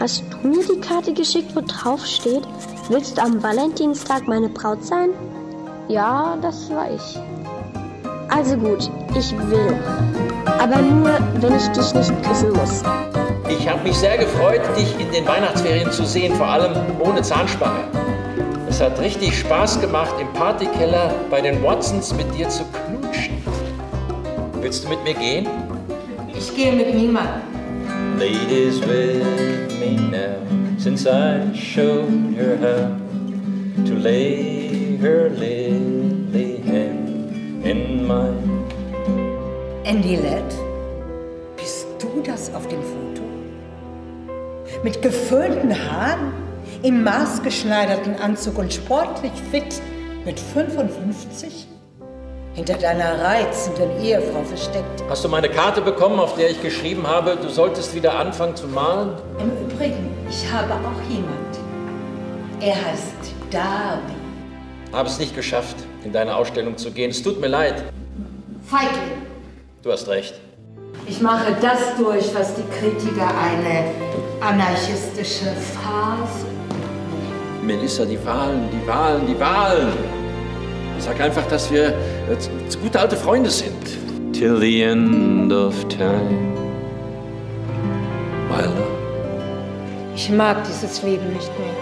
Hast du mir die Karte geschickt, wo drauf steht, willst du am Valentinstag meine Braut sein? Ja, das war ich. Also gut, ich will. Aber nur, wenn ich dich nicht küssen muss. Ich habe mich sehr gefreut, dich in den Weihnachtsferien zu sehen, vor allem ohne Zahnspange. Es hat richtig Spaß gemacht, im Partykeller bei den Watsons mit dir zu knutschen. Willst du mit mir gehen? Ich gehe mit niemandem. Ladies with me now, since I showed her how to lay her lily hand in mine. Andy Lett, bist du das auf dem Foto? Mit geföhnten Haaren, im maßgeschneiderten Anzug und sportlich fit mit 55? Hinter deiner reizenden Ehefrau versteckt. Hast du meine Karte bekommen, auf der ich geschrieben habe, du solltest wieder anfangen zu malen? Im Übrigen, ich habe auch jemand. Er heißt Darby. Habe es nicht geschafft, in deine Ausstellung zu gehen. Es tut mir leid. Feigling. Du hast recht. Ich mache das durch, was die Kritiker eine anarchistische Phase. Melissa, die Wahlen, die Wahlen, die Wahlen. Sag einfach, dass wir äh, gute alte Freunde sind. Till the end of time. Wilder. Ich mag dieses Leben nicht mehr.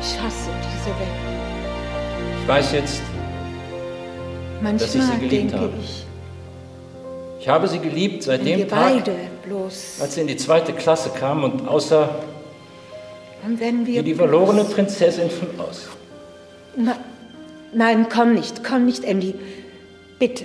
Ich hasse diese Welt. Ich weiß jetzt, Manchmal dass ich sie geliebt denke habe. ich, Ich habe sie geliebt seit dem Tag, beide bloß, als sie in die zweite Klasse kam und außer wir wie die verlorene Prinzessin von Oz. Na, nein, komm nicht, komm nicht, Andy. Bitte.